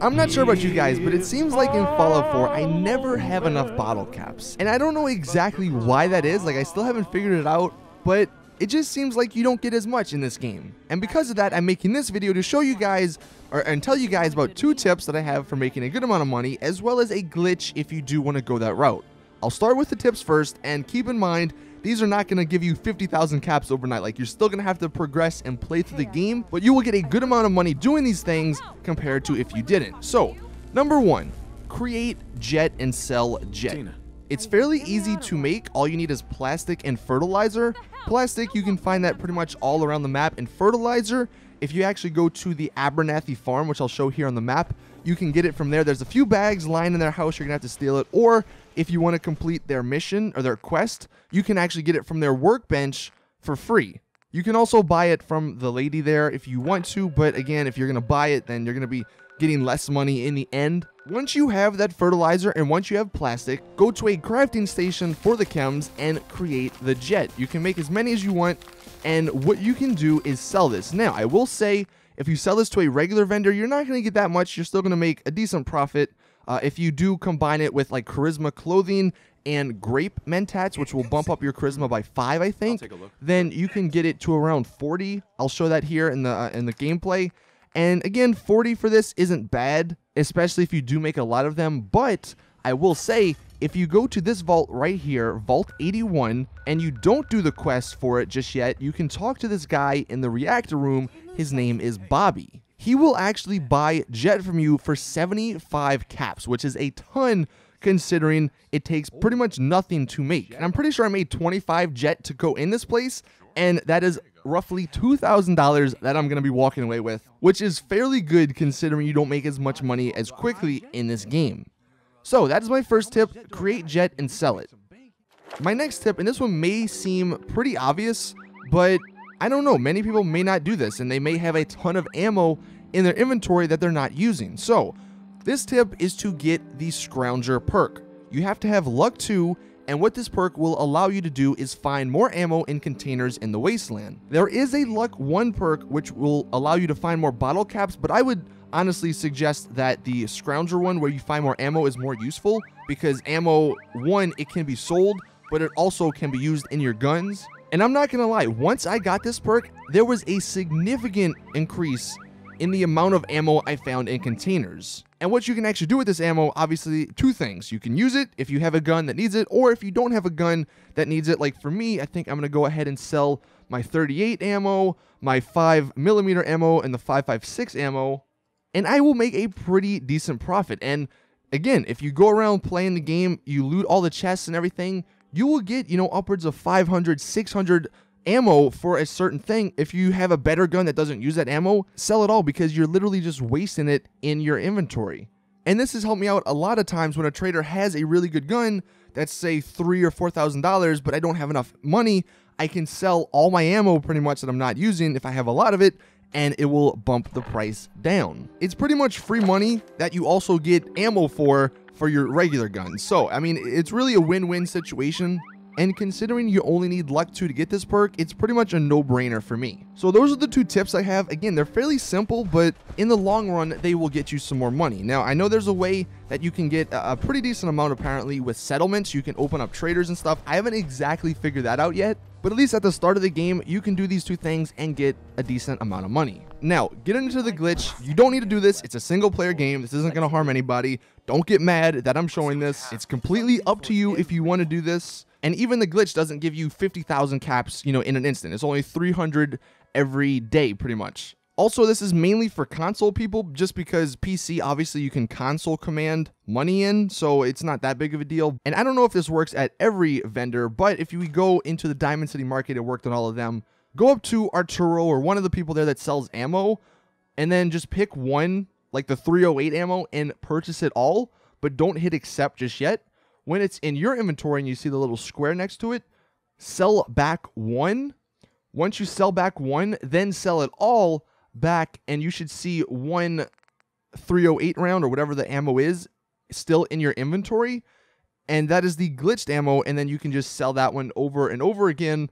I'm not sure about you guys, but it seems like in Fallout 4, I never have enough bottle caps. And I don't know exactly why that is, like I still haven't figured it out, but it just seems like you don't get as much in this game. And because of that, I'm making this video to show you guys, or and tell you guys about two tips that I have for making a good amount of money, as well as a glitch if you do want to go that route. I'll start with the tips first, and keep in mind, these are not going to give you 50,000 caps overnight. Like, you're still going to have to progress and play through the game, but you will get a good amount of money doing these things compared to if you didn't. So, number one, create jet and sell jet. It's fairly easy to make. All you need is plastic and fertilizer. Plastic, you can find that pretty much all around the map. And fertilizer, if you actually go to the Abernathy farm, which I'll show here on the map, you can get it from there. There's a few bags lying in their house. You're going to have to steal it. Or if you want to complete their mission or their quest, you can actually get it from their workbench for free. You can also buy it from the lady there if you want to, but again, if you're going to buy it, then you're going to be getting less money in the end. Once you have that fertilizer and once you have plastic, go to a crafting station for the chems and create the jet. You can make as many as you want, and what you can do is sell this. Now, I will say, if you sell this to a regular vendor, you're not going to get that much. You're still going to make a decent profit. Uh, if you do combine it with like charisma clothing and grape mentats, which will bump up your charisma by five, I think, then you can get it to around 40. I'll show that here in the uh, in the gameplay. And again, 40 for this isn't bad, especially if you do make a lot of them. But I will say, if you go to this vault right here, Vault 81, and you don't do the quest for it just yet, you can talk to this guy in the reactor room. His name is Bobby he will actually buy Jet from you for 75 caps, which is a ton considering it takes pretty much nothing to make. And I'm pretty sure I made 25 Jet to go in this place, and that is roughly $2,000 that I'm going to be walking away with, which is fairly good considering you don't make as much money as quickly in this game. So that is my first tip, create Jet and sell it. My next tip, and this one may seem pretty obvious, but I don't know, many people may not do this and they may have a ton of ammo in their inventory that they're not using. So, this tip is to get the Scrounger perk. You have to have luck 2 and what this perk will allow you to do is find more ammo in containers in the wasteland. There is a luck 1 perk which will allow you to find more bottle caps, but I would honestly suggest that the Scrounger one where you find more ammo is more useful because ammo 1 it can be sold, but it also can be used in your guns and I'm not gonna lie, once I got this perk, there was a significant increase in the amount of ammo I found in containers. And what you can actually do with this ammo, obviously, two things. You can use it if you have a gun that needs it, or if you don't have a gun that needs it. Like for me, I think I'm gonna go ahead and sell my 38 ammo, my 5 millimeter ammo, and the 556 ammo, and I will make a pretty decent profit. And again, if you go around playing the game, you loot all the chests and everything, you will get, you know, upwards of 500, 600 ammo for a certain thing. If you have a better gun that doesn't use that ammo, sell it all because you're literally just wasting it in your inventory. And this has helped me out a lot of times when a trader has a really good gun that's say three or four thousand dollars, but I don't have enough money. I can sell all my ammo pretty much that I'm not using if I have a lot of it, and it will bump the price down. It's pretty much free money that you also get ammo for for your regular guns. So, I mean, it's really a win-win situation. And considering you only need luck 2 to get this perk, it's pretty much a no-brainer for me. So those are the two tips I have. Again, they're fairly simple, but in the long run, they will get you some more money. Now, I know there's a way that you can get a pretty decent amount apparently with settlements. You can open up traders and stuff. I haven't exactly figured that out yet, but at least at the start of the game, you can do these two things and get a decent amount of money. Now, get into the glitch. You don't need to do this. It's a single player game. This isn't going to harm anybody. Don't get mad that I'm showing this. It's completely up to you if you want to do this. And even the glitch doesn't give you 50,000 caps, you know, in an instant. It's only 300 every day, pretty much. Also, this is mainly for console people, just because PC, obviously, you can console command money in, so it's not that big of a deal. And I don't know if this works at every vendor, but if you go into the Diamond City Market, it worked on all of them. Go up to Arturo or one of the people there that sells ammo, and then just pick one, like the 308 ammo, and purchase it all, but don't hit accept just yet when it's in your inventory and you see the little square next to it, sell back one. Once you sell back one, then sell it all back, and you should see one 308 round or whatever the ammo is still in your inventory. And that is the glitched ammo, and then you can just sell that one over and over again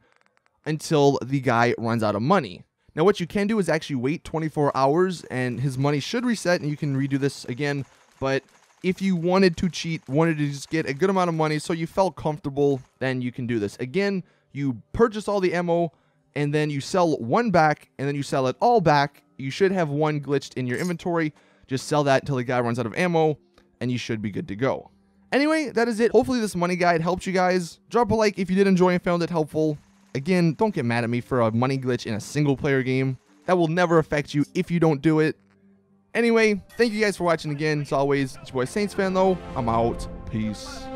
until the guy runs out of money. Now, what you can do is actually wait 24 hours and his money should reset and you can redo this again. But if you wanted to cheat, wanted to just get a good amount of money so you felt comfortable, then you can do this. Again, you purchase all the ammo and then you sell one back and then you sell it all back. You should have one glitched in your inventory. Just sell that until the guy runs out of ammo and you should be good to go. Anyway, that is it. Hopefully this money guide helped you guys. Drop a like if you did enjoy and found it helpful. Again, don't get mad at me for a money glitch in a single player game. That will never affect you if you don't do it. Anyway, thank you guys for watching again. As always, it's your boy Saintsfan though. I'm out. Peace.